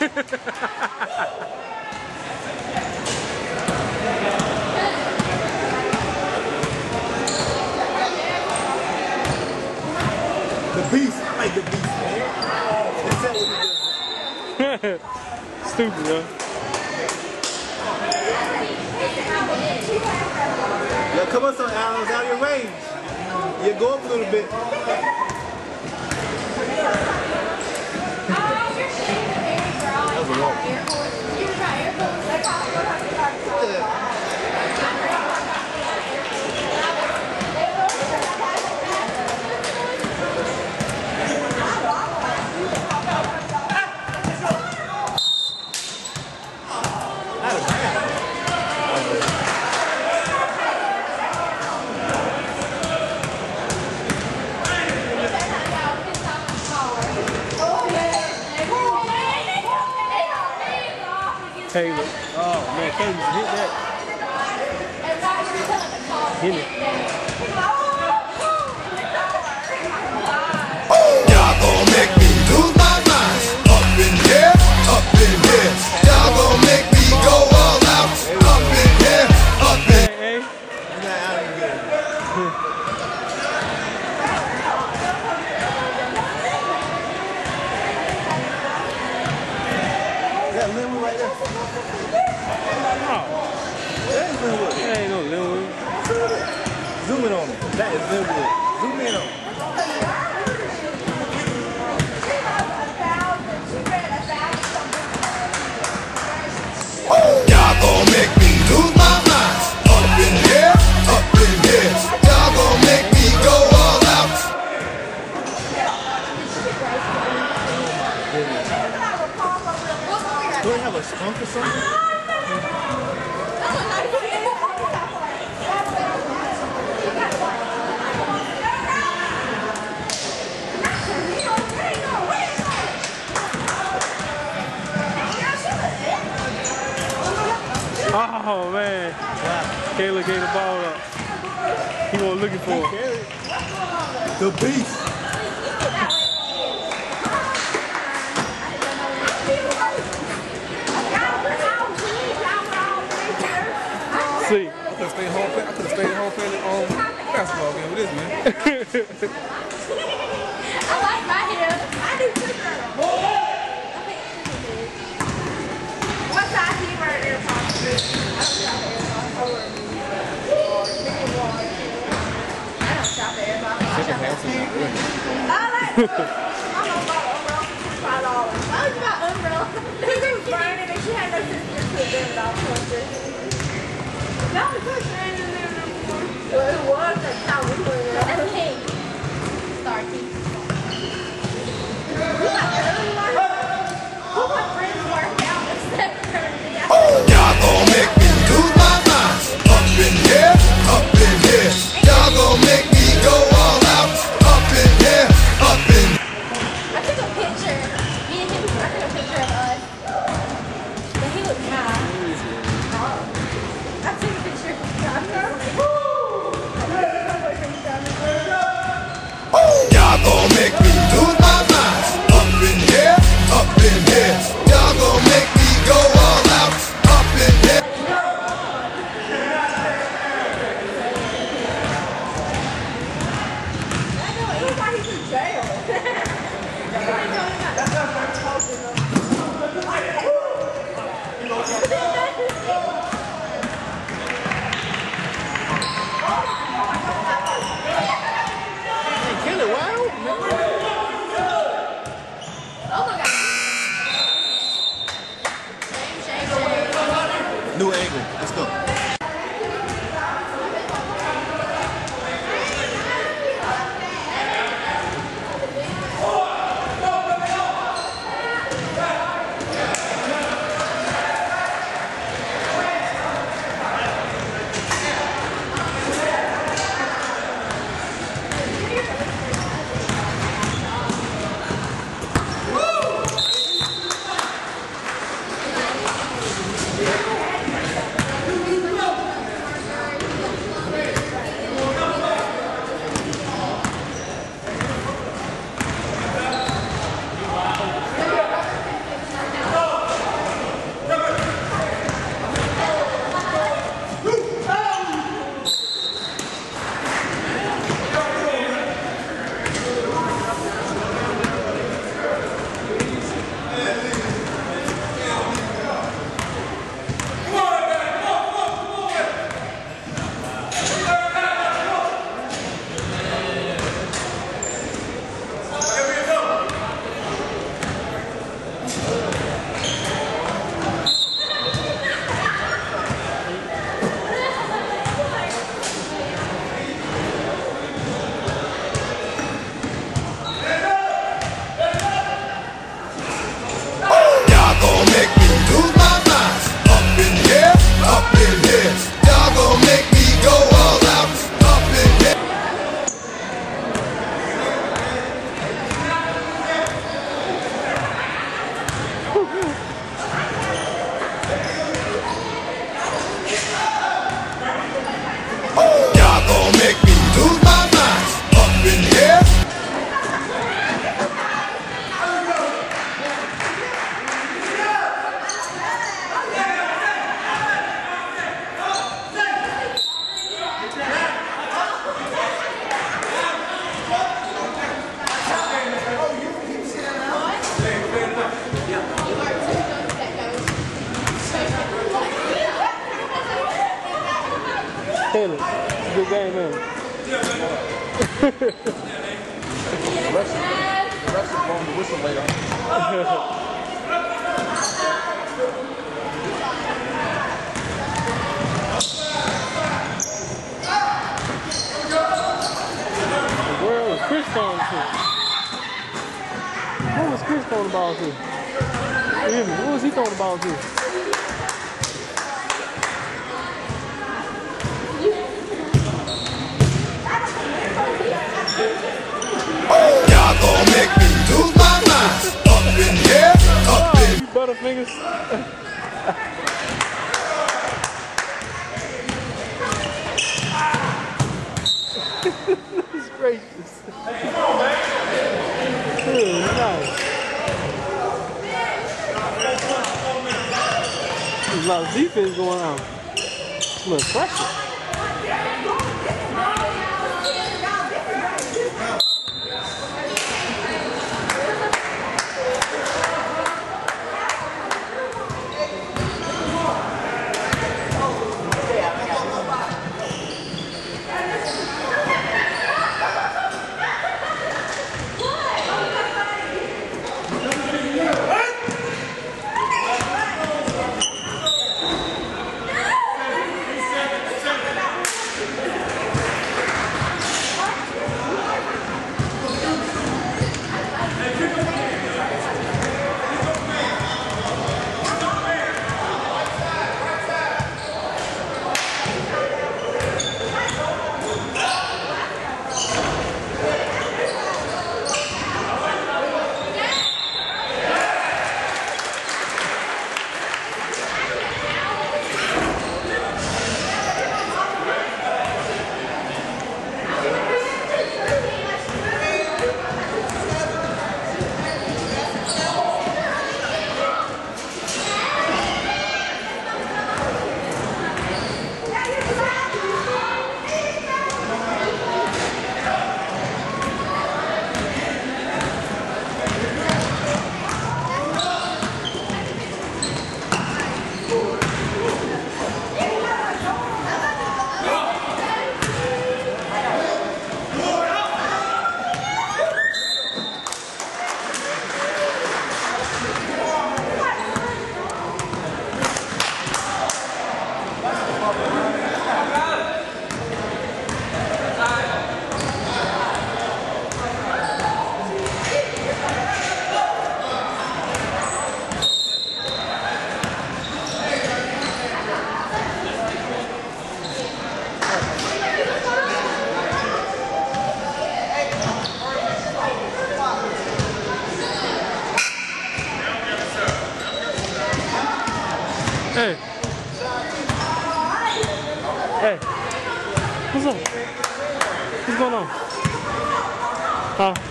the beast. I like the beast, man. Stupid, though. Yo, come on, some arrows out of your range. You go up a little bit. Caleb. Oh man, Caleb hit that. Hit it. Y'all gon' make me lose my mind Up in here, up in here Y'all gon' make me go all out Do we have a skunk or something? Kayla gave the ball up. He was looking for it. The beast. See. I could have stayed home. I could stay home playing on basketball game with this man. That umbrella. No, Taylor. Good game, man. Rest, the whistle later. Where was Chris throwing to? Where was Chris throwing the ball to? Where was he throwing the ball to? Goodness gracious. There's a lot of defense going on. A little pressure. What's